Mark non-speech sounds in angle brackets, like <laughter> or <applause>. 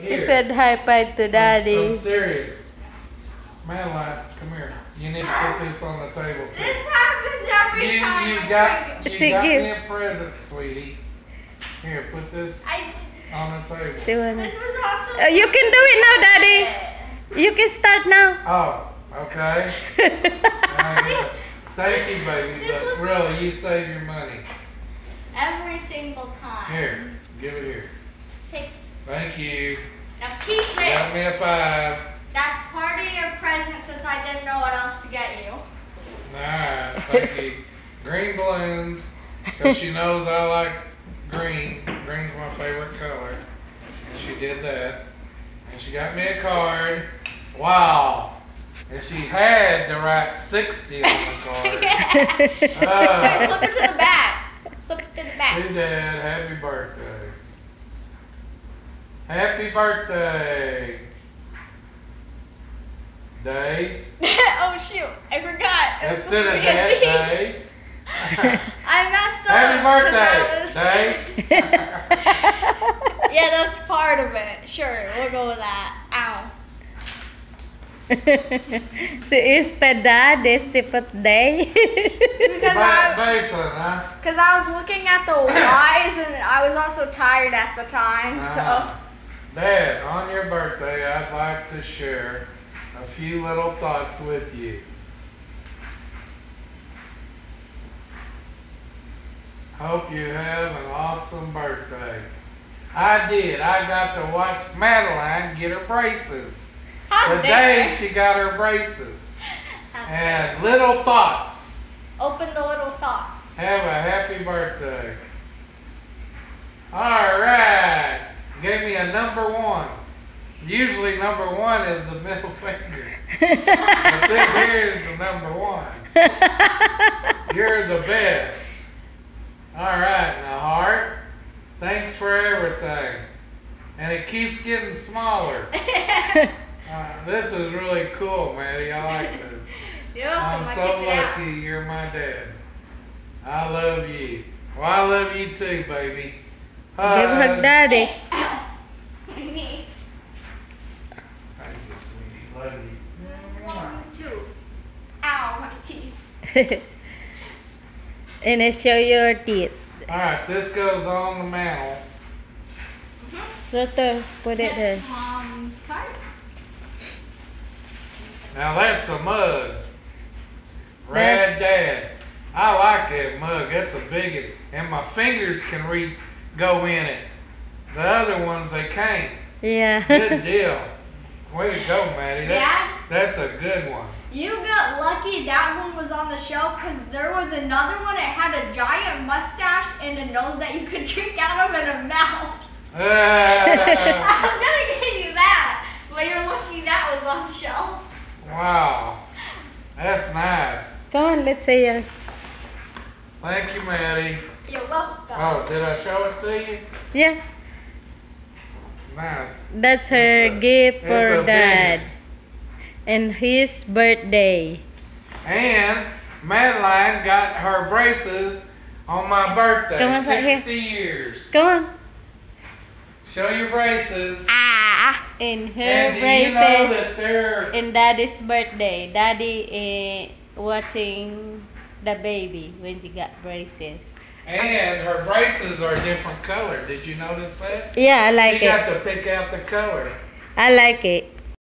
She Here. said hi bye to daddy. I'm serious. Madeline, come here. You need to put this on the table. Too. This happens every You, time. you I got, you She got give- me a present, sweetie. Here, put this I did. on the table. She wanna. This was also. Uh, you can do it now, daddy. You can start now. Oh, okay. <laughs> Uh, Thank you, baby. This But was- really, you save your money. Every single time. Here, give it here. Thank you. Now keep it. Got me a five. That's part of your present since I didn't know what else to get you. Nice, thank you. Green balloons, because she knows I like green. Green's my favorite color. And she did that. And she got me a card. Wow. And she had to write 60 on the <laughs> card. Wait, Ah, flip it to the back. Flip it to the back. Hey, Dad, happy birthday. Happy birthday. Day. <laughs> oh shoot, I forgot. It was Instead of supposed to be a Dad D. Day. <laughs> I messed up. Happy birthday. Was- Day. <laughs> Yeah, that's part of it. Sure, we'll go with that. Ow. so instead daddy, she put day. Because Ba- I, Basin, huh? cause I was looking at the Y's and I was also tired at the time, so. Uh-huh. Dad, on your birthday, I'd like to share a few little thoughts with you. Hope you have an awesome birthday. I did. I got to watch Madeline get her braces. How Today dare. she got her braces. <laughs> And little thoughts. Open the little thoughts. Have a happy birthday. All right. Gave me a number one. Usually number one is the middle <laughs> finger. but this here is the number one. <laughs> You're the best. All right, now heart. Thanks for everything. And it keeps getting smaller. <laughs> Uh, this is really cool, Maddie. I like this. Yep, I'm so kicked it out. lucky you're my dad. I love you. Well, I love you too, baby. Give hug Hug. daddy. Me. Thank you, sweetie. Love you. One, two. Ow, my teeth. and I show your teeth. All right, this goes on the mantle. Mm-hmm. Roto, put it there. Mom's um, card. Now that's a mug. Rad Dad. I like that mug. That's a big one. And my fingers can re- go in it. The other ones, they can't. Yeah. Good deal. <laughs> Way to go, Maddie. That, Dad? that's a good one. You got lucky that one was on the shelf because there was another one. that had a giant mustache and a nose that you could <laughs> drink out of and a mouth. Ah. I was gonna get you that, but you're lucky that was on the shelf. wow. That's nice. Come on, let's say your. Thank you, Maddie. You're welcome. Oh, did I show it to you? Yeah, Nice. that's her a- gift for dad. And his birthday. And Madeline got her braces on my birthday. Come on, 60 years. Come on. Show your braces. Ah! In her and braces. you know that they're in daddy's birthday. Daddy eh, watching the baby when she got braces. And her braces are a different color. Did you notice that? Yeah, I like she it. got to pick out the color. I like it.